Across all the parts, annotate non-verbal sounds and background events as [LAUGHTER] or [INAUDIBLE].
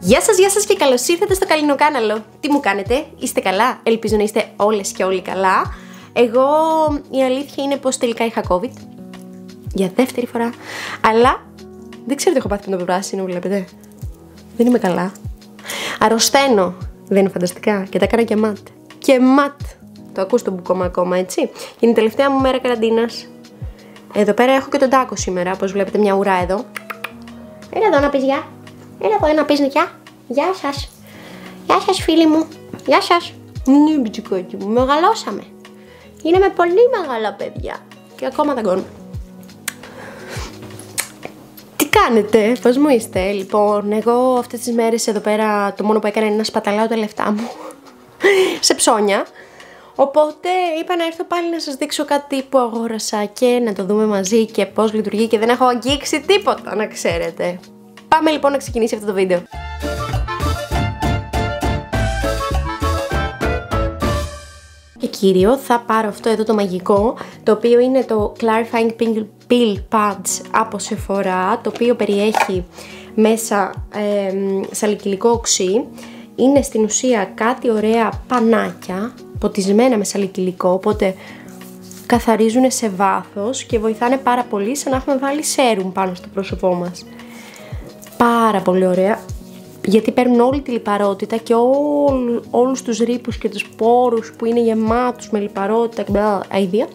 Γεια σας, γεια σας και καλώς ήρθατε στο Καλλινοκάναλο. Τι μου κάνετε, είστε καλά, ελπίζω να είστε όλες και όλοι καλά. Εγώ η αλήθεια είναι πως τελικά είχα COVID. Για δεύτερη φορά. Αλλά δεν ξέρω τι έχω πάθει με το πράσινο, βλέπετε. Δεν είμαι καλά. Αρρωσταίνω. Δεν είναι φανταστικά. Και τα έκανα και ματ. Και ματ. Το ακούς το μπουκόμα ακόμα, έτσι. Είναι η τελευταία μου μέρα καραντίνας. Εδώ πέρα έχω και τον τάκο σήμερα, όπως βλέπετε μια ουρά εδώ. Έλα εδώ να πεις γεια. Έλα εδώ να πεις γεια. Γεια σας. Γεια σας φίλοι μου. Γεια σας. Ναι, μπιτσικάκι μου, μεγαλώσαμε. Είναι με πολύ μεγάλα παιδιά. Και ακόμα δαγκώνω. Τι κάνετε, πώς μου είστε; Λοιπόν, εγώ αυτές τις μέρες εδώ πέρα το μόνο που έκανα είναι να σπαταλάω τα λεφτά μου. [LAUGHS] σε ψώνια. Οπότε είπα να έρθω πάλι να σας δείξω κάτι που αγόρασα και να το δούμε μαζί και πώς λειτουργεί και δεν έχω αγγίξει τίποτα να ξέρετε. Πάμε λοιπόν να ξεκινήσει αυτό το βίντεο. Και κύριο θα πάρω αυτό εδώ το μαγικό, το οποίο είναι το Clarifying Pink Peel Pads από Sephora, το οποίο περιέχει μέσα ε, σαλικυλικό οξύ. Είναι στην ουσία κάτι ωραία πανάκια, ποτισμένα με σαλικυλικό, οπότε καθαρίζουν σε βάθος και βοηθάνε πάρα πολύ σαν να έχουμε βάλει σέρουμ πάνω στο πρόσωπό μας πάρα πολύ ωραία γιατί παίρνουν όλη τη λιπαρότητα και όλου, όλους τους ρήπους και τους πόρους που είναι γεμάτους με λιπαρότητα και αηδία,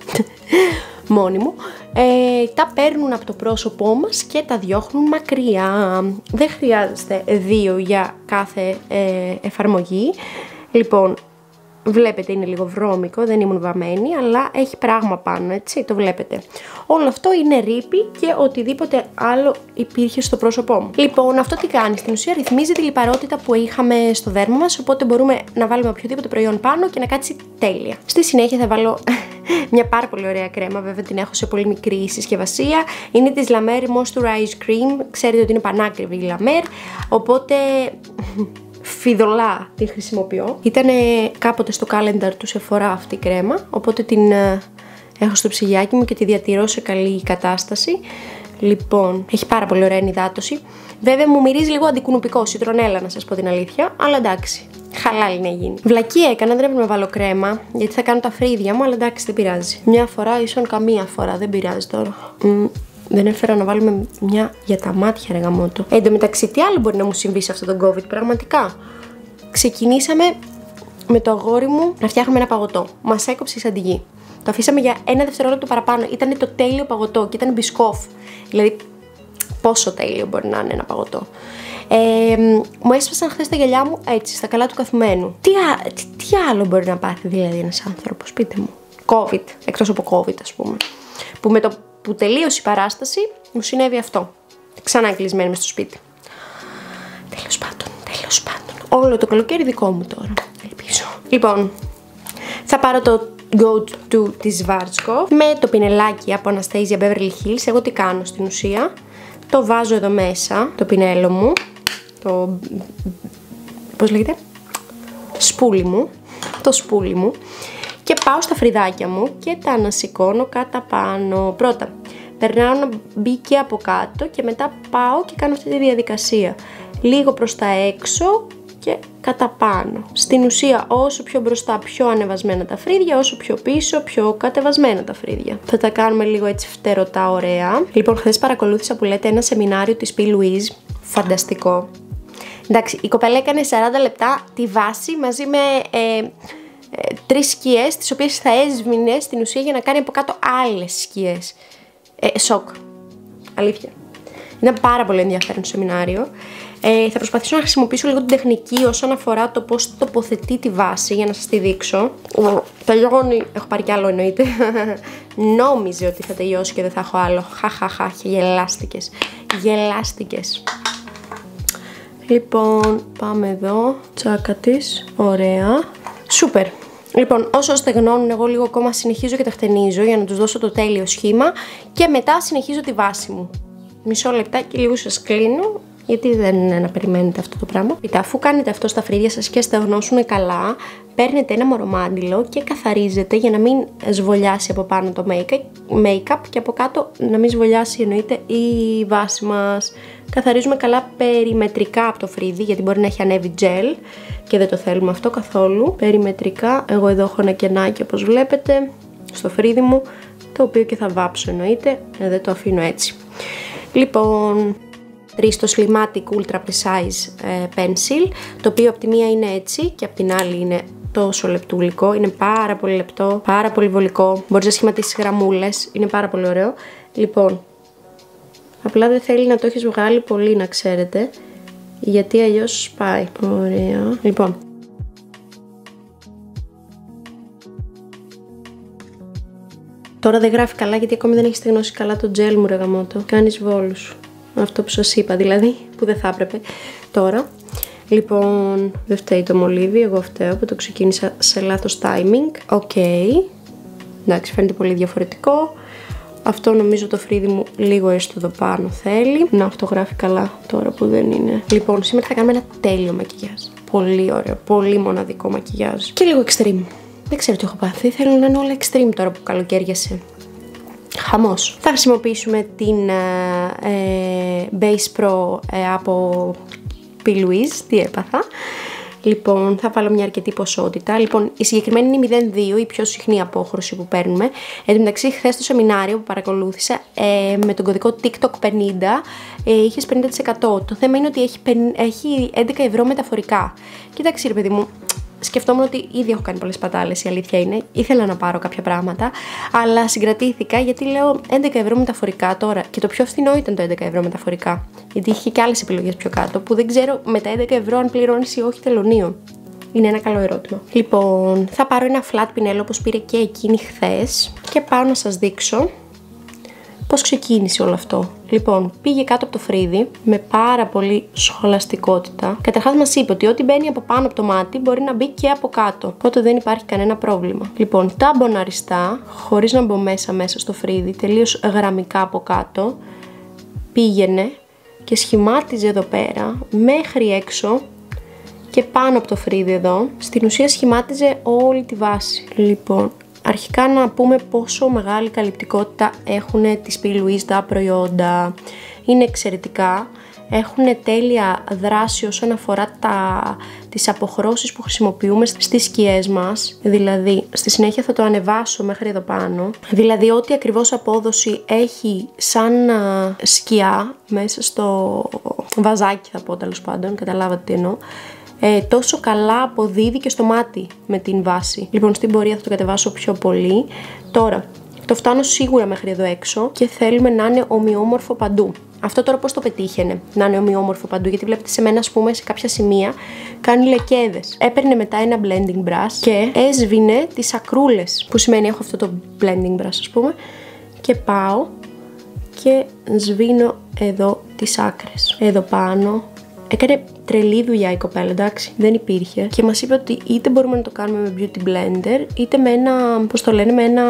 [LAUGHS] μόνοι μου, ε, τα παίρνουν από το πρόσωπό μας και τα διώχνουν μακριά. Δεν χρειάζεται δύο για κάθε ε, εφαρμογή. Λοιπόν, Βλέπετε είναι λίγο βρώμικο, δεν ήμουν βαμμένη, αλλά έχει πράγμα πάνω, έτσι, το βλέπετε. Όλο αυτό είναι ρήπη και οτιδήποτε άλλο υπήρχε στο πρόσωπό μου. Λοιπόν, αυτό τι κάνει, στην ουσία ρυθμίζει τη λιπαρότητα που είχαμε στο δέρμα μας, οπότε μπορούμε να βάλουμε οποιοδήποτε προϊόν πάνω και να κάτσει τέλεια. Στη συνέχεια θα βάλω [LAUGHS] μια πάρα πολύ ωραία κρέμα, βέβαια την έχω σε πολύ μικρή συσκευασία. Είναι της La Mer Moisturize Cream, ξέρετε ότι είναι πανάκριβη η La Mer, οπότε φιδωλά τη χρησιμοποιώ. Ήταν κάποτε στο calendar του σε φορά αυτή η κρέμα, οπότε την ε, έχω στο ψυγιάκι μου και τη διατηρώ σε καλή κατάσταση. Λοιπόν, έχει πάρα πολύ ωραία ενυδάτωση. Βέβαια μου μυρίζει λίγο αντικουνουπικό, σιτρονέλα να σας πω την αλήθεια, αλλά εντάξει. Χαλάλι να γίνει. Βλακία έκανα, δεν έπρεπε να βάλω κρέμα, γιατί θα κάνω τα φρύδια μου, αλλά εντάξει δεν πειράζει. Μια φορά, ίσον καμία φορά, δεν πειράζει τώρα. Δεν έφερα να βάλουμε μια για τα μάτια, ρε γαμότο. Εν τω μεταξύ, τι άλλο μπορεί να μου συμβεί σε αυτόν τον COVID, πραγματικά; Ξεκινήσαμε με το αγόρι μου να φτιάχνουμε ένα παγωτό. Μας έκοψε η σαντιγή. Το αφήσαμε για ένα δευτερόλεπτο παραπάνω. Ήταν το τέλειο παγωτό και ήταν μπισκόφ. Δηλαδή, πόσο τέλειο μπορεί να είναι ένα παγωτό. Ε, μου έσπασαν χθες τα γυαλιά μου έτσι, στα καλά του καθουμένου. Τι, τι, τι άλλο μπορεί να πάθει δηλαδή ένας άνθρωπος, πείτε μου. COVID, εκτός από COVID, ας πούμε. Που με το που τελείωσε η παράσταση, μου συνέβη αυτό. Ξανά κλεισμένη μες στο σπίτι. Τέλος πάντων, τέλος πάντων. Όλο το καλοκαίρι δικό μου τώρα. Ελπίζω. Λοιπόν, θα πάρω το go to της Schwarzkopf με το πινελάκι από Anastasia Beverly Hills. Εγώ τι κάνω στην ουσία. Το βάζω εδώ μέσα, το πινέλο μου. Το... πώς λέγεται; Σπούλι μου. Το σπούλι μου και πάω στα φρυδάκια μου και τα ανασηκώνω κατά πάνω. Πρώτα, περνάω ένα μπήκε από κάτω και μετά πάω και κάνω αυτή τη διαδικασία. Λίγο προς τα έξω και κατά πάνω. Στην ουσία όσο πιο μπροστά πιο ανεβασμένα τα φρύδια, όσο πιο πίσω πιο κατεβασμένα τα φρύδια. Θα τα κάνουμε λίγο έτσι φτερωτά ωραία. Λοιπόν, χθες παρακολούθησα που λέτε ένα σεμινάριο της P. Louise, φανταστικό. Εντάξει, η κοπέλα έκανε 40 λεπτά τη βάση μαζί με ε, ε, τρεις σκιές τις οποίες θα έσβηνε στην ουσία για να κάνει από κάτω άλλες σκιές. Ε, σοκ. Αλήθεια. Ήταν πάρα πολύ ενδιαφέρον σεμινάριο. Ε, θα προσπαθήσω να χρησιμοποιήσω λίγο την τεχνική όσον αφορά το πώς τοποθετεί τη βάση για να σας τη δείξω. Τελειώνει. Έχω πάρει κι άλλο εννοείται. [LAUGHS] Νόμιζε ότι θα τελειώσει και δεν θα έχω άλλο. Χαχαχα, γελάστηκες. Γελάστηκες. Λοιπόν, πάμε εδώ. Τσάκα της. Ωραία. Σούπερ. Λοιπόν, όσο στεγνώνουν εγώ λίγο ακόμα συνεχίζω και τα χτενίζω για να τους δώσω το τέλειο σχήμα και μετά συνεχίζω τη βάση μου. Μισό λεπτά και λίγο σας κλείνω γιατί δεν είναι να περιμένετε αυτό το πράγμα. Πείτε, αφού κάνετε αυτό στα φρύδια σας και στεγνώσουν καλά, παίρνετε ένα μορομάντιλο και καθαρίζετε για να μην σβολιάσει από πάνω το make-up και από κάτω να μην σβολιάσει εννοείται η βάση μας. Καθαρίζουμε καλά περιμετρικά από το φρύδι γιατί μπορεί να έχει ανέβει gel και δεν το θέλουμε αυτό καθόλου. Περιμετρικά, εγώ εδώ έχω ένα κενάκι όπως βλέπετε στο φρύδι μου το οποίο και θα βάψω εννοείται, ε, δεν το αφήνω έτσι. Λοιπόν, το Slimatic Ultra Precise ε, Pencil, το οποίο από τη μία είναι έτσι και από την άλλη είναι τόσο λεπτούλικο, είναι πάρα πολύ λεπτό, πάρα πολύ βολικό, μπορείς να σχηματίσεις γραμμούλες, είναι πάρα πολύ ωραίο. Λοιπόν, απλά δεν θέλει να το έχεις βγάλει πολύ να ξέρετε, γιατί αλλιώς σπάει. Ωραία. Λοιπόν, Τώρα δεν γράφει καλά γιατί ακόμη δεν έχει στεγνώσει καλά το gel μου ρε γαμώτο. Κάνει σβόλους. Αυτό που σας είπα δηλαδή, που δεν θα έπρεπε. Τώρα, λοιπόν, δεν φταίει το μολύβι, εγώ φταίω που το ξεκίνησα σε λάθος timing. OK. Okay. Εντάξει, φαίνεται πολύ διαφορετικό. Αυτό νομίζω το φρύδι μου λίγο έστω εδώ πάνω θέλει. Να, αυτό γράφει καλά τώρα που δεν είναι. Λοιπόν, σήμερα θα κάνουμε ένα τέλειο μακιγιάζ. Πολύ ωραίο, πολύ μοναδικό μακιγιάζ. Και λίγο extreme. Δεν ξέρω τι έχω πάθει. Θέλω να είναι όλα extreme τώρα που καλοκαίριασε. Χαμός. Θα χρησιμοποιήσουμε την ε, ε Base Pro ε, από P. Louise. Τι έπαθα. Λοιπόν, θα βάλω μια αρκετή ποσότητα. Λοιπόν, η συγκεκριμένη είναι 0,2, η πιο συχνή απόχρωση που παίρνουμε. Εν τω μεταξύ, χθες στο σεμινάριο που παρακολούθησα ε, με τον κωδικό TikTok 50 ε, είχες 50%. Το θέμα είναι ότι έχει, έχει 11 ευρώ μεταφορικά. Κοιτάξτε, ρε παιδί μου, σκεφτόμουν ότι ήδη έχω κάνει πολλές πατάλες, η αλήθεια είναι. Ήθελα να πάρω κάποια πράγματα, αλλά συγκρατήθηκα γιατί λέω 11 ευρώ μεταφορικά τώρα. Και το πιο φθηνό ήταν το 11 ευρώ μεταφορικά. Γιατί είχε και άλλες επιλογές πιο κάτω που δεν ξέρω με τα 11 ευρώ αν πληρώνεις ή όχι τελωνίο. Είναι ένα καλό ερώτημα. Λοιπόν, θα πάρω ένα flat πινέλο όπως πήρε και εκείνη χθες και πάω να σας δείξω πώς ξεκίνησε όλο αυτό. Λοιπόν, πήγε κάτω από το φρύδι με πάρα πολύ σχολαστικότητα. Καταρχάς, μας είπε ότι ό,τι μπαίνει από πάνω από το μάτι μπορεί να μπει και από κάτω. Οπότε δεν υπάρχει κανένα πρόβλημα. Λοιπόν, τάμπον αριστά, χωρίς να μπω μέσα μέσα στο φρύδι, τελείως γραμμικά από κάτω, πήγαινε και σχημάτιζε εδώ πέρα μέχρι έξω και πάνω από το φρύδι εδώ. Στην ουσία σχημάτιζε όλη τη βάση. Λοιπόν, Αρχικά να πούμε πόσο μεγάλη καλυπτικότητα έχουν τις P. τα προϊόντα. Είναι εξαιρετικά. Έχουν τέλεια δράση όσον αφορά τα, τις αποχρώσεις που χρησιμοποιούμε στις σκιές μας. Δηλαδή, στη συνέχεια θα το ανεβάσω μέχρι εδώ πάνω. Δηλαδή, ό,τι ακριβώς απόδοση έχει σαν σκιά μέσα στο βαζάκι θα πω τέλος πάντων, καταλάβατε τι εννοώ ε, τόσο καλά αποδίδει και στο μάτι με την βάση. Λοιπόν, στην πορεία θα το κατεβάσω πιο πολύ. Τώρα, το φτάνω σίγουρα μέχρι εδώ έξω και θέλουμε να είναι ομοιόμορφο παντού. Αυτό τώρα πώς το πετύχαινε να είναι ομοιόμορφο παντού, γιατί βλέπετε σε μένα, ας πούμε, σε κάποια σημεία κάνει λεκέδες. Έπαιρνε μετά ένα blending brush και έσβηνε τις ακρούλες. Που σημαίνει έχω αυτό το blending brush, ας πούμε, και πάω και σβήνω εδώ τις άκρες. Εδώ πάνω Έκανε τρελή δουλειά η κοπέλα, εντάξει, δεν υπήρχε. Και μας είπε ότι είτε μπορούμε να το κάνουμε με beauty blender, είτε με ένα, πώς το λένε, με ένα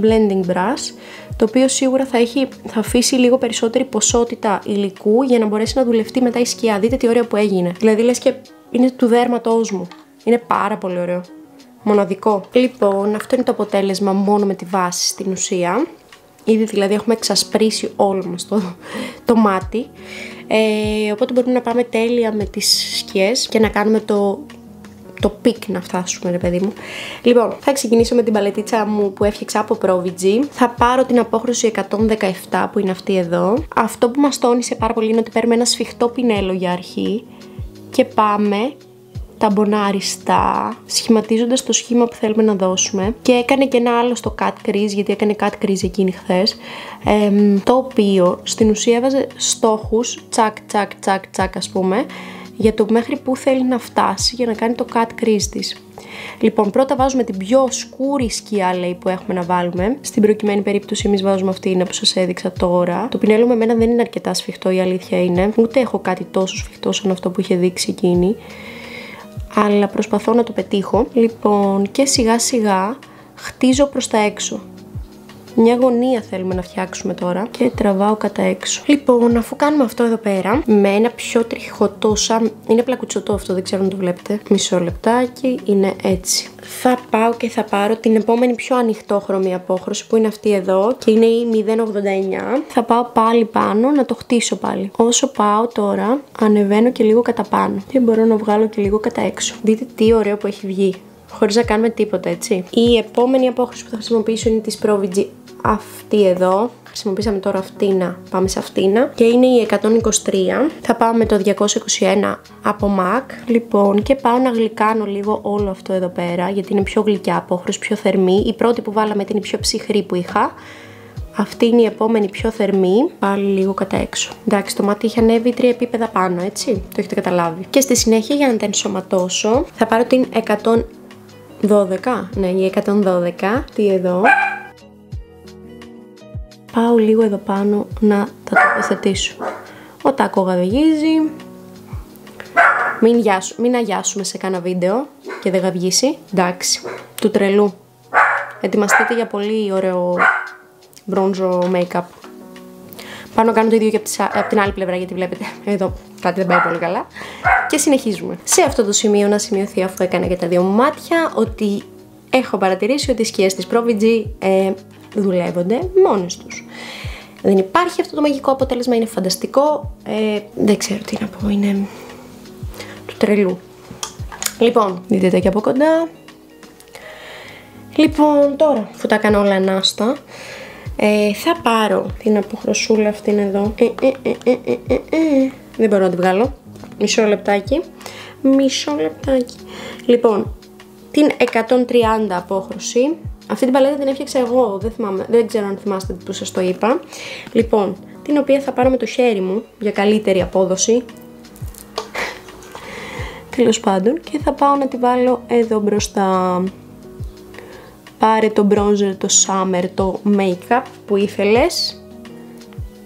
blending brush, το οποίο σίγουρα θα, έχει, θα αφήσει λίγο περισσότερη ποσότητα υλικού για να μπορέσει να δουλευτεί μετά η σκιά. Δείτε τι ωραία που έγινε. Δηλαδή λες και είναι του δέρματός μου. Είναι πάρα πολύ ωραίο. Μοναδικό. Λοιπόν, αυτό είναι το αποτέλεσμα μόνο με τη βάση στην ουσία. Ήδη δηλαδή έχουμε εξασπρίσει όλο μας το, το μάτι. Ε, οπότε μπορούμε να πάμε τέλεια με τις σκιές και να κάνουμε το, το peak να φτάσουμε ρε παιδί μου. Λοιπόν, θα ξεκινήσω με την παλετίτσα μου που έφτιαξα από Provigy. Θα πάρω την απόχρωση 117 που είναι αυτή εδώ. Αυτό που μας τόνισε πάρα πολύ είναι ότι παίρνουμε ένα σφιχτό πινέλο για αρχή και πάμε ταμποναριστά, σχηματίζοντας το σχήμα που θέλουμε να δώσουμε. Και έκανε και ένα άλλο στο cut crease, γιατί έκανε cut crease εκείνη χθες. το οποίο στην ουσία έβαζε στόχους, τσακ, τσακ, τσακ, τσακ, ας πούμε, για το μέχρι που θέλει να φτάσει για να κάνει το cut crease της. Λοιπόν, πρώτα βάζουμε την πιο σκούρη σκιά λέει που έχουμε να βάλουμε. Στην προκειμένη περίπτωση εμείς βάζουμε αυτή που σας έδειξα τώρα. Το πινέλο με μένα δεν είναι αρκετά σφιχτό η αλήθεια είναι. Ούτε έχω κάτι τόσο σφιχτό σαν αυτό που είχε δείξει εκείνη αλλά προσπαθώ να το πετύχω. Λοιπόν, και σιγά σιγά χτίζω προς τα έξω. Μια γωνία θέλουμε να φτιάξουμε τώρα και τραβάω κατά έξω. Λοιπόν, αφού κάνουμε αυτό εδώ πέρα, με ένα πιο τριχωτό, σαν. είναι πλακουτσωτό αυτό, δεν ξέρω αν το βλέπετε. Μισό λεπτάκι, είναι έτσι. Θα πάω και θα πάρω την επόμενη πιο ανοιχτόχρωμη απόχρωση που είναι αυτή εδώ και είναι η 089. Θα πάω πάλι πάνω να το χτίσω πάλι. Όσο πάω τώρα, ανεβαίνω και λίγο κατά πάνω και μπορώ να βγάλω και λίγο κατά έξω. Δείτε τι ωραίο που έχει βγει χωρίς να κάνουμε τίποτα, έτσι. Η επόμενη απόχρωση που θα χρησιμοποιήσω είναι της Provigi αυτή εδώ. Χρησιμοποίησαμε τώρα αυτήνα, πάμε σε αυτήνα. Και είναι η 123. Θα πάω με το 221 από MAC. Λοιπόν, και πάω να γλυκάνω λίγο όλο αυτό εδώ πέρα, γιατί είναι πιο γλυκιά απόχρωση, πιο θερμή. Η πρώτη που βάλαμε την πιο ψυχρή που είχα. Αυτή είναι η επόμενη πιο θερμή. Πάλι λίγο κατά έξω. Εντάξει, το μάτι είχε ανέβει τρία επίπεδα πάνω, έτσι. Το έχετε καταλάβει. Και στη συνέχεια, για να τα ενσωματώσω, θα πάρω την 112. Ναι, η 112. Τι εδώ πάω λίγο εδώ πάνω να τα τοποθετήσω. Ο τάκο γαβγίζει. Μην, γιάσου, μην αγιάσουμε σε κάνα βίντεο και δεν γαβγίσει. Εντάξει, του τρελού. Ετοιμαστείτε για πολύ ωραίο μπρόντζο make-up. Πάω να κάνω το ίδιο και από την άλλη πλευρά γιατί βλέπετε εδώ κάτι δεν πάει πολύ καλά. Και συνεχίζουμε. Σε αυτό το σημείο να σημειωθεί αφού έκανα και τα δύο μου μάτια ότι έχω παρατηρήσει ότι οι σκιές της Provigi ε, δουλεύονται μόνες τους. Δεν υπάρχει αυτό το μαγικό αποτέλεσμα, είναι φανταστικό. Ε, δεν ξέρω τι να πω, είναι του τρελού. Λοιπόν, δείτε τα και από κοντά. Λοιπόν, τώρα, αφού τα κάνω όλα ανάστα, ε, θα πάρω την αποχρωσούλα αυτήν εδώ. Ε, δεν μπορώ να τη βγάλω. Μισό λεπτάκι. Μισό λεπτάκι. Λοιπόν, την 130 απόχρωση αυτή την παλέτα την έφτιαξα εγώ, δεν, θυμάμαι, δεν ξέρω αν θυμάστε που σας το είπα. Λοιπόν, την οποία θα πάρω με το χέρι μου για καλύτερη απόδοση. Τέλος πάντων, και θα πάω να τη βάλω εδώ μπροστά. Πάρε το bronzer, το summer, το make-up που ήθελες.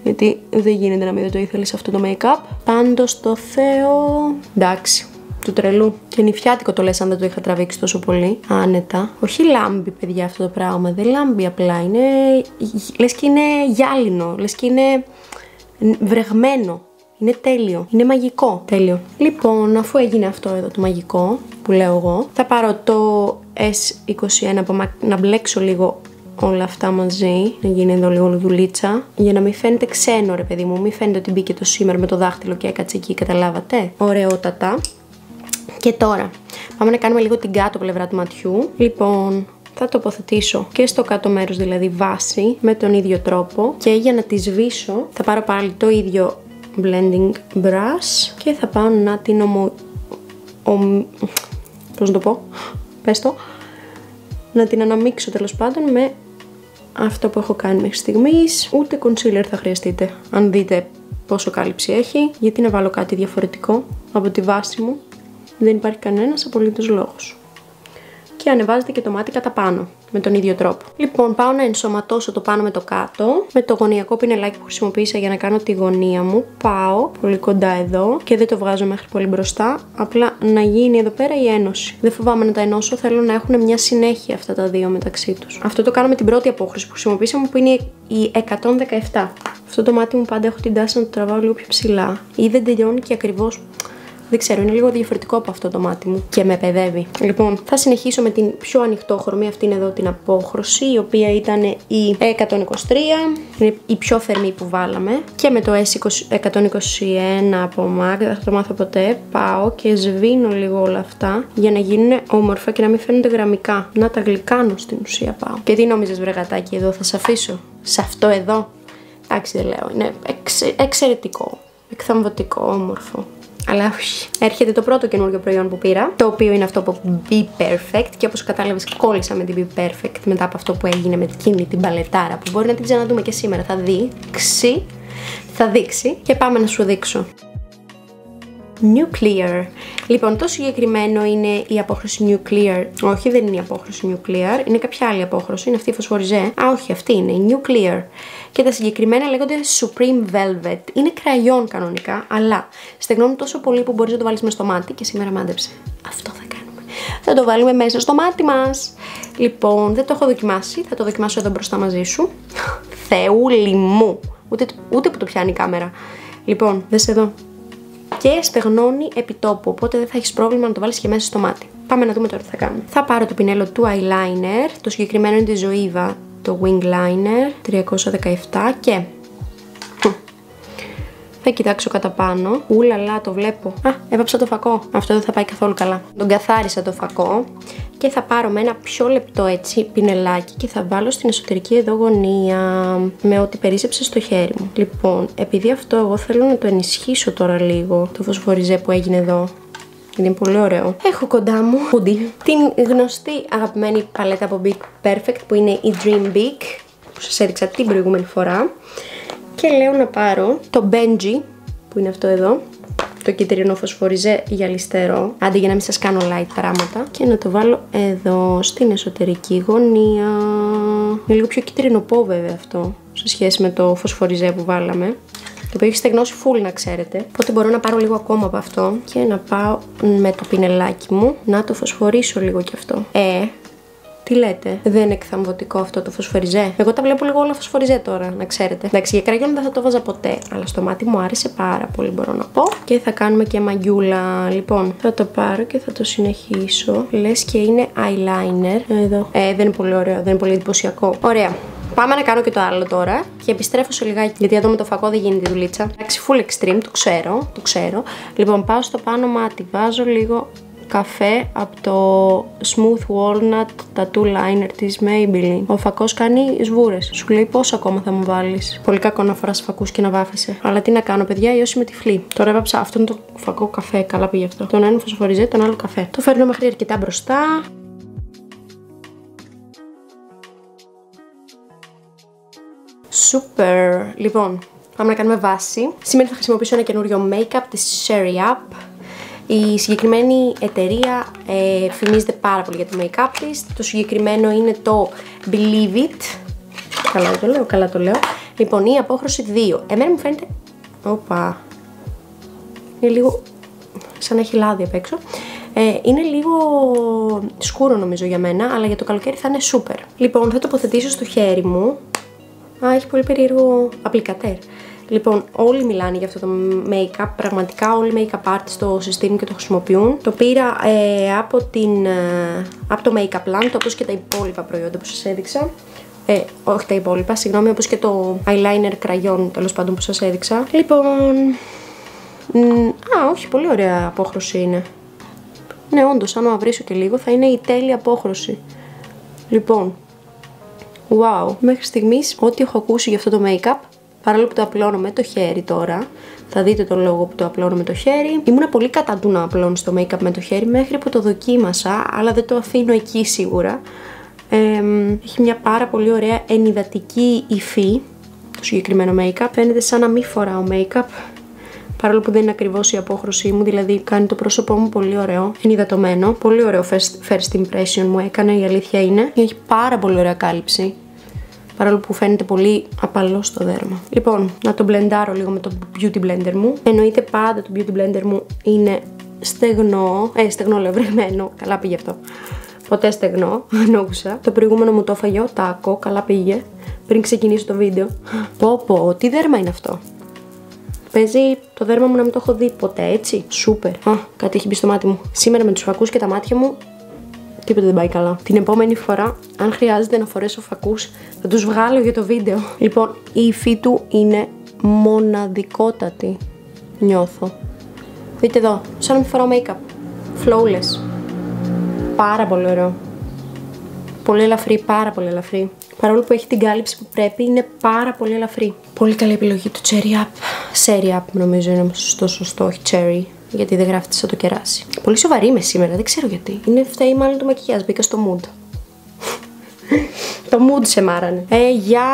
Γιατί δεν γίνεται να μην το ήθελες αυτό το make-up. Πάντως το Θεό... Εντάξει, του τρελού. Και νυφιάτικο το λες αν δεν το είχα τραβήξει τόσο πολύ. Άνετα. Όχι λάμπει, παιδιά, αυτό το πράγμα. Δεν λάμπει απλά. Είναι. λες και είναι γυάλινο. Λες και είναι βρεγμένο. Είναι τέλειο. Είναι μαγικό. Τέλειο. Λοιπόν, αφού έγινε αυτό εδώ το μαγικό που λέω εγώ, θα πάρω το S21 από να μπλέξω λίγο όλα αυτά μαζί, να γίνει εδώ λίγο δουλίτσα, για να μην φαίνεται ξένο ρε παιδί μου, μην φαίνεται ότι μπήκε το σήμερα με το δάχτυλο και έκατσε εκεί, καταλάβατε. Ωραιότατα. Και τώρα, πάμε να κάνουμε λίγο την κάτω πλευρά του ματιού. Λοιπόν, θα τοποθετήσω και στο κάτω μέρος δηλαδή βάση με τον ίδιο τρόπο και για να τη σβήσω θα πάρω πάλι το ίδιο blending brush και θα πάω να την ομο... Ομ... πώς να το πω, πες το να την αναμίξω τέλος πάντων με αυτό που έχω κάνει μέχρι στιγμής ούτε concealer θα χρειαστείτε αν δείτε πόσο κάλυψη έχει γιατί να βάλω κάτι διαφορετικό από τη βάση μου δεν υπάρχει κανένας απολύτως λόγος. Και ανεβάζετε και το μάτι κατά πάνω με τον ίδιο τρόπο. Λοιπόν, πάω να ενσωματώσω το πάνω με το κάτω. Με το γωνιακό πινελάκι που χρησιμοποίησα για να κάνω τη γωνία μου, πάω πολύ κοντά εδώ και δεν το βγάζω μέχρι πολύ μπροστά. Απλά να γίνει εδώ πέρα η ένωση. Δεν φοβάμαι να τα ενώσω, θέλω να έχουν μια συνέχεια αυτά τα δύο μεταξύ τους. Αυτό το κάνω με την πρώτη απόχρωση που χρησιμοποίησαμε που είναι η 117. Αυτό το μάτι μου πάντα έχω την τάση να το τραβάω λίγο πιο ψηλά. Ή δεν τελειώνει και ακριβώς δεν ξέρω, είναι λίγο διαφορετικό από αυτό το μάτι μου και με παιδεύει. Λοιπόν, θα συνεχίσω με την πιο ανοιχτόχρωμη, αυτήν εδώ την απόχρωση, η οποία ήταν η 123, είναι η πιο θερμή που βάλαμε. Και με το S121 από MAC, δεν θα το μάθω ποτέ, πάω και σβήνω λίγο όλα αυτά για να γίνουν όμορφα και να μην φαίνονται γραμμικά. Να τα γλυκάνω στην ουσία πάω. Και τι νόμιζες βρεγατάκι εδώ, θα σε αφήσω; Σε αυτό εδώ; Εντάξει δεν λέω, είναι εξαιρετικό, εκθαμβωτικό, όμορφο. Αλλά όχι. Έρχεται το πρώτο καινούργιο προϊόν που πήρα, το οποίο είναι αυτό από Be Perfect και όπως κατάλαβες κόλλησα με την Be Perfect μετά από αυτό που έγινε με εκείνη την παλετάρα που μπορεί να την ξαναδούμε και σήμερα. Θα δείξει, θα δείξει και πάμε να σου δείξω. Nuclear. Λοιπόν, το συγκεκριμένο είναι η απόχρωση Nuclear. Όχι, δεν είναι η απόχρωση Nuclear, είναι κάποια άλλη απόχρωση, είναι αυτή η φωσφοριζέ. Α, όχι, αυτή είναι η Nuclear. Και τα συγκεκριμένα λέγονται Supreme Velvet. Είναι κραγιόν κανονικά, αλλά στεγνώνουν τόσο πολύ που μπορείς να το βάλεις μες στο μάτι και σήμερα μάντεψε. Αυτό θα κάνουμε. θα το βάλουμε μέσα στο μάτι μας. Λοιπόν, δεν το έχω δοκιμάσει, θα το δοκιμάσω εδώ μπροστά μαζί σου. Θεούλη μου, ούτε, ούτε που το πιάνει η κάμερα. Λοιπόν, δες εδώ. Και στεγνώνει επί τόπου, οπότε δεν θα έχεις πρόβλημα να το βάλεις και μέσα στο μάτι. Πάμε να δούμε τώρα τι θα κάνουμε. Θα πάρω το πινέλο του eyeliner, το συγκεκριμένο είναι τη Zoeva, το wing liner 317 και θα κοιτάξω κατά πάνω. Ούλαλα, το βλέπω. Α, έβαψα το φακό. Αυτό δεν θα πάει καθόλου καλά. Τον καθάρισα το φακό και θα πάρω με ένα πιο λεπτό έτσι πινελάκι και θα βάλω στην εσωτερική εδώ γωνία με ό,τι περίσεψε στο χέρι μου. Λοιπόν, επειδή αυτό εγώ θέλω να το ενισχύσω τώρα λίγο, το φωσφοριζέ που έγινε εδώ. Είναι πολύ ωραίο. Έχω κοντά μου hoodie. Την γνωστή αγαπημένη παλέτα από Big Perfect που είναι η Dream Big που σας έδειξα την προηγούμενη φορά. Και λέω να πάρω το Benji που είναι αυτό εδώ το κίτρινο φωσφοριζέ γυαλιστερό. Αντί για να μην σας κάνω light πράγματα. Και να το βάλω εδώ στην εσωτερική γωνία. Είναι λίγο πιο κίτρινο βέβαια αυτό σε σχέση με το φωσφοριζέ που βάλαμε. Το οποίο έχει στεγνώσει full να ξέρετε. Οπότε μπορώ να πάρω λίγο ακόμα από αυτό και να πάω με το πινελάκι μου να το φωσφορίσω λίγο κι αυτό. Ε, τι λέτε, δεν είναι εκθαμβωτικό αυτό το φωσφοριζέ; Εγώ τα βλέπω λίγο όλα φωσφοριζέ τώρα, να ξέρετε. Εντάξει, για κραγιόν δεν θα το βάζα ποτέ, αλλά στο μάτι μου άρεσε πάρα πολύ, μπορώ να πω. Και θα κάνουμε και μαγιούλα. Λοιπόν, θα το πάρω και θα το συνεχίσω. Λες και είναι eyeliner. Εδώ. Ε, δεν είναι πολύ ωραίο, δεν είναι πολύ εντυπωσιακό. Ωραία. Πάμε να κάνω και το άλλο τώρα και επιστρέφω σε λιγάκι. Γιατί εδώ με το φακό δεν γίνεται δουλίτσα. Εντάξει, full extreme, το ξέρω, το ξέρω. Λοιπόν, πάω στο πάνω μάτι, βάζω λίγο καφέ από το Smooth Walnut Tattoo Liner της Maybelline. Ο φακός κάνει σβούρες. Σου λέει πόσο ακόμα θα μου βάλεις. Πολύ κακό να φοράς φακούς και να βάφεσαι. Αλλά τι να κάνω παιδιά, ή όσοι με τυφλή. Τώρα έβαψα αυτόν τον φακό καφέ, καλά πήγε αυτό. Τον ένα φωσφοριζέ, τον άλλο καφέ. Το φέρνω μέχρι αρκετά μπροστά. Super. Λοιπόν, πάμε να κάνουμε βάση. Σήμερα θα χρησιμοποιήσω ένα καινούριο make-up της Sherry Up η συγκεκριμένη εταιρεία ε, φημίζεται πάρα πολύ για το make-up της. Το συγκεκριμένο είναι το Believe It. Καλά το λέω, καλά το λέω. Λοιπόν, η απόχρωση 2. Εμένα μου φαίνεται... Οπα. Είναι λίγο... σαν να έχει λάδι απ' έξω. Ε, είναι λίγο σκούρο νομίζω για μένα, αλλά για το καλοκαίρι θα είναι super. Λοιπόν, θα τοποθετήσω στο χέρι μου. Α, έχει πολύ περίεργο απλικατέρ. Λοιπόν, όλοι μιλάνε για αυτό το make-up. Πραγματικά όλοι οι make-up artists το συστήνουν και το χρησιμοποιούν. Το πήρα ε, από, την, ε, από το make-up plant, όπως και τα υπόλοιπα προϊόντα που σας έδειξα. Ε, όχι τα υπόλοιπα, συγγνώμη, όπως και το eyeliner κραγιόν, τέλος πάντων που σας έδειξα. Λοιπόν, α, όχι, πολύ ωραία απόχρωση είναι. Ναι, όντως, αν αβρίσω και λίγο θα είναι η τέλεια απόχρωση. Λοιπόν, wow, μέχρι στιγμής ό,τι έχω ακούσει για αυτό το make-up παρόλο που το απλώνω με το χέρι τώρα. Θα δείτε τον λόγο που το απλώνω με το χέρι. Ήμουν πολύ κατά του να απλώνω στο make-up με το χέρι μέχρι που το δοκίμασα, αλλά δεν το αφήνω εκεί σίγουρα. Ε, έχει μια πάρα πολύ ωραία ενυδατική υφή το συγκεκριμένο make-up. Φαίνεται σαν να μην φοράω make-up. Παρόλο που δεν είναι ακριβώς η απόχρωσή μου, δηλαδή κάνει το πρόσωπό μου πολύ ωραίο, ενυδατωμένο. Πολύ ωραίο first, first impression μου έκανε, η αλήθεια είναι. Έχει πάρα πολύ ωραία κάλυψη παρόλο που φαίνεται πολύ απαλό στο δέρμα. Λοιπόν, να το μπλεντάρω λίγο με το beauty blender μου. Εννοείται πάντα το beauty blender μου είναι στεγνό, ε, στεγνό λέω βρεγμένο, καλά πήγε αυτό. Ποτέ στεγνό, [LAUGHS] εννοούσα. Το προηγούμενο μου το έφαγε ο τάκο, καλά πήγε. Πριν ξεκινήσω το βίντεο. Πω πω, τι δέρμα είναι αυτό; Παίζει το δέρμα μου να μην το έχω δει ποτέ, έτσι; Σούπερ. Α, κάτι έχει μπει στο μάτι μου. Σήμερα με τους φακούς και τα μάτια μου τίποτα δεν πάει καλά. Την επόμενη φορά, αν χρειάζεται να φορέσω φακούς, θα τους βγάλω για το βίντεο. Λοιπόν, η υφή του είναι μοναδικότατη. Νιώθω. Δείτε εδώ, σαν να μην φοράω make-up. Flawless. Πάρα πολύ ωραίο. Πολύ ελαφρύ, πάρα πολύ ελαφρύ. Παρόλο που έχει την κάλυψη που πρέπει, είναι πάρα πολύ ελαφρύ. Πολύ καλή επιλογή του Cherry Up. Cherry Up νομίζω είναι σωστό, σωστό, όχι Cherry γιατί δεν γράφεται σαν το κεράσι. Πολύ σοβαρή είμαι σήμερα, δεν ξέρω γιατί. Είναι φταίει μάλλον το μακιγιάζ, μπήκα στο mood. [LAUGHS] το mood σε μάρανε. Ε, για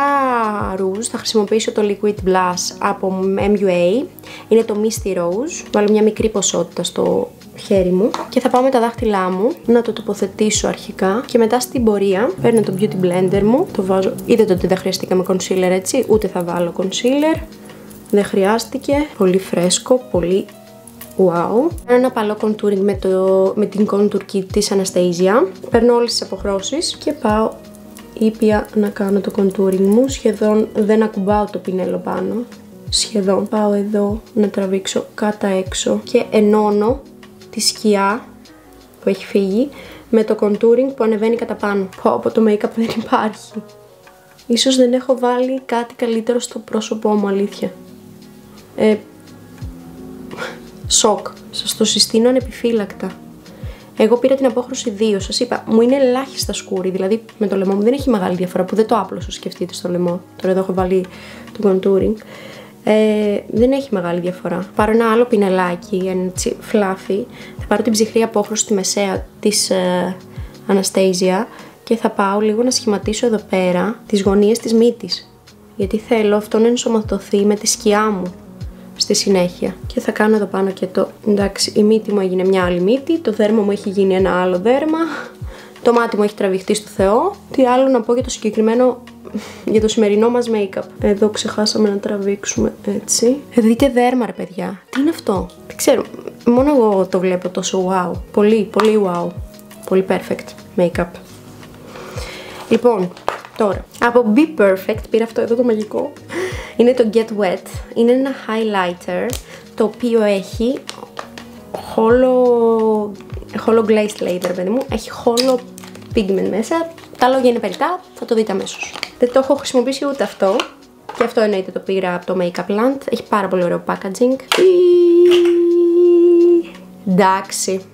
ρούζ θα χρησιμοποιήσω το Liquid Blush από MUA. Είναι το Misty Rose. Βάλω μια μικρή ποσότητα στο χέρι μου και θα πάω με τα δάχτυλά μου να το τοποθετήσω αρχικά και μετά στην πορεία παίρνω το beauty blender μου, το βάζω, είδατε ότι δεν χρειαστήκαμε concealer έτσι, ούτε θα βάλω concealer, δεν χρειάστηκε, πολύ φρέσκο, πολύ Wow. Κάνω ένα παλό contouring με, το, με την contour kit της Anastasia. Παίρνω όλες τις αποχρώσεις και πάω ήπια να κάνω το contouring μου. Σχεδόν δεν ακουμπάω το πινέλο πάνω. Σχεδόν. Πάω εδώ να τραβήξω κάτα έξω και ενώνω τη σκιά που έχει φύγει με το contouring που ανεβαίνει κατά πάνω. Πω από το make-up δεν υπάρχει. Ίσως δεν έχω βάλει κάτι καλύτερο στο πρόσωπό μου, αλήθεια. Ε, σοκ. Σας το συστήνω ανεπιφύλακτα. Εγώ πήρα την απόχρωση 2. Σας είπα, μου είναι ελάχιστα σκούρη. Δηλαδή με το λαιμό μου δεν έχει μεγάλη διαφορά που δεν το άπλωσω. Σκεφτείτε στο λαιμό. Τώρα εδώ έχω βάλει το contouring. Ε, δεν έχει μεγάλη διαφορά. Πάρω ένα άλλο πινελάκι, ένα έτσι φλάφι. Θα πάρω την ψυχρή απόχρωση στη μεσαία της ε, Anastasia και θα πάω λίγο να σχηματίσω εδώ πέρα τις γωνίες της μύτης. Γιατί θέλω αυτό να ενσωματωθεί με τη σκιά μου στη συνέχεια. Και θα κάνω εδώ πάνω και το, εντάξει, η μύτη μου έγινε μια άλλη μύτη, το δέρμα μου έχει γίνει ένα άλλο δέρμα, το μάτι μου έχει τραβηχτεί στο Θεό. Τι άλλο να πω για το συγκεκριμένο, για το σημερινό μας make-up. Εδώ ξεχάσαμε να τραβήξουμε έτσι. Ε, δείτε δέρμα ρε παιδιά. Τι είναι αυτό; Δεν ξέρω, μόνο εγώ το βλέπω τόσο wow. Πολύ, πολύ wow. Πολύ perfect make-up. Λοιπόν, τώρα, από Be Perfect πήρα αυτό εδώ το μαγικό. Είναι το Get Wet. Είναι ένα highlighter το οποίο έχει hollow, hollow glazed laser, παιδί μου. Έχει hollow pigment μέσα. Τα λόγια είναι περιτά, θα το δείτε αμέσως. Δεν το έχω χρησιμοποιήσει ούτε αυτό. Και αυτό εννοείται το πήρα από το Makeup Land. Έχει πάρα πολύ ωραίο packaging. Εντάξει.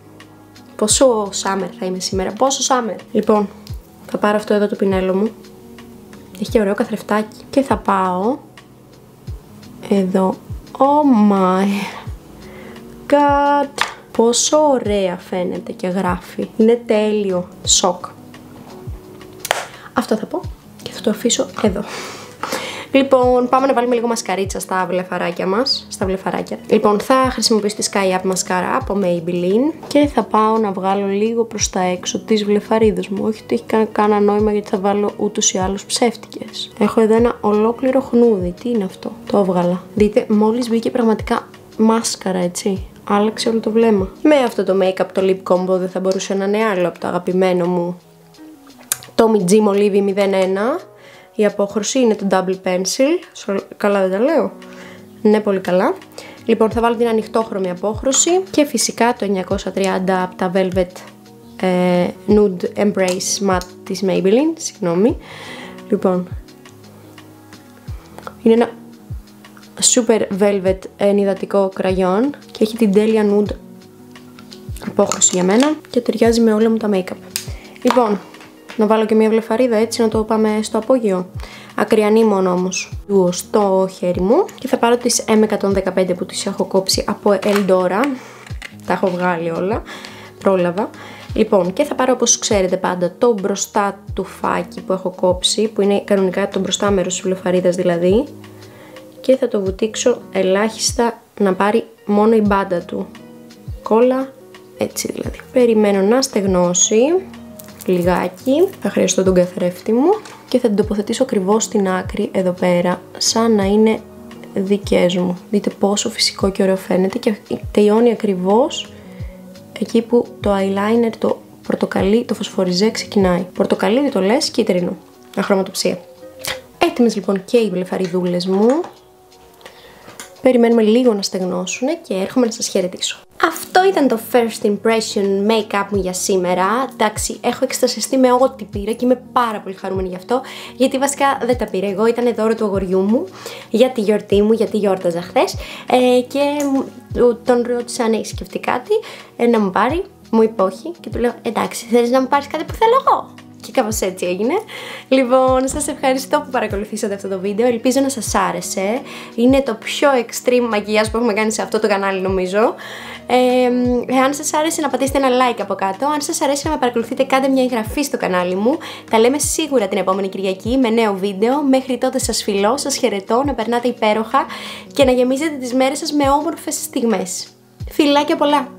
Πόσο summer θα είμαι σήμερα, πόσο summer. Λοιπόν, θα πάρω αυτό εδώ το πινέλο μου. Έχει και ωραίο καθρεφτάκι. Και θα πάω εδώ. Oh my god. Πόσο ωραία φαίνεται και γράφει. Είναι τέλειο. Σοκ. Αυτό θα πω και θα το αφήσω εδώ. Λοιπόν, πάμε να βάλουμε λίγο μασκαρίτσα στα βλεφαράκια μας. Στα βλεφαράκια. Λοιπόν, θα χρησιμοποιήσω τη Sky Up μασκάρα από Maybelline και θα πάω να βγάλω λίγο προς τα έξω τις βλεφαρίδες μου. Όχι ότι έχει κανένα νόημα γιατί θα βάλω ούτως ή άλλως ψεύτικες. Έχω εδώ ένα ολόκληρο χνούδι. Τι είναι αυτό; Το έβγαλα. Δείτε, μόλις μπήκε πραγματικά μάσκαρα, έτσι. Άλλαξε όλο το βλέμμα. Με αυτό το make-up, το lip combo δεν θα μπορούσε να είναι άλλο από το αγαπημένο μου Tommy G Molivi 01 η απόχρωση είναι το double pencil. Καλά δεν τα λέω. Ναι, πολύ καλά. Λοιπόν, θα βάλω την ανοιχτόχρωμη απόχρωση και φυσικά το 930 από τα Velvet ε, Nude Embrace Matte της Maybelline. Συγγνώμη. Λοιπόν, είναι ένα super velvet ενυδατικό κραγιόν και έχει την τέλεια nude απόχρωση για μένα και ταιριάζει με όλα μου τα make-up. Λοιπόν, να βάλω και μια βλεφαρίδα έτσι να το πάμε στο απόγειο. Ακριανή μόνο όμως. Στο χέρι μου και θα πάρω τις M115 που τις έχω κόψει από Eldora. Τα έχω βγάλει όλα. Πρόλαβα. Λοιπόν, και θα πάρω όπως ξέρετε πάντα το μπροστά του φάκι που έχω κόψει, που είναι κανονικά το μπροστά μέρος της βλεφαρίδας δηλαδή. Και θα το βουτήξω ελάχιστα να πάρει μόνο η μπάντα του. Κόλλα, έτσι δηλαδή. Περιμένω να στεγνώσει λιγάκι. Θα χρειαστώ τον καθρέφτη μου και θα την τοποθετήσω ακριβώς στην άκρη εδώ πέρα, σαν να είναι δικές μου. Δείτε πόσο φυσικό και ωραίο φαίνεται και τελειώνει ακριβώς εκεί που το eyeliner, το πορτοκαλί, το φωσφοριζέ ξεκινάει. Πορτοκαλί δεν το λες, κίτρινο, αχρωματοψία. Έτοιμες λοιπόν και οι βλεφαριδούλες μου. Περιμένουμε λίγο να στεγνώσουν και έρχομαι να σας χαιρετήσω. Αυτό ήταν το first impression make-up μου για σήμερα. Εντάξει, έχω εξετασιαστεί με ό,τι πήρα και είμαι πάρα πολύ χαρούμενη γι' αυτό. Γιατί βασικά δεν τα πήρα εγώ, ήταν δώρο του αγοριού μου για τη γιορτή μου, γιατί γιόρταζα χθες. Ε, και τον ρώτησα αν έχει σκεφτεί κάτι ε, να μου πάρει. Μου είπε όχι και του λέω εντάξει, θέλει να μου πάρεις κάτι που θέλω εγώ; Και κάπως έτσι έγινε. Λοιπόν, σας ευχαριστώ που παρακολουθήσατε αυτό το βίντεο. Ελπίζω να σας άρεσε. Είναι το πιο extreme μακιγιάζ που έχουμε κάνει σε αυτό το κανάλι, νομίζω. Ε, εάν σας άρεσε να πατήσετε ένα like από κάτω. Αν σας αρέσει να με παρακολουθείτε, κάντε μια εγγραφή στο κανάλι μου. Τα λέμε σίγουρα την επόμενη Κυριακή με νέο βίντεο. Μέχρι τότε σας φιλώ, σας χαιρετώ, να περνάτε υπέροχα και να γεμίζετε τις μέρες σας με όμορφες στιγμές. Φιλάκια πολλά!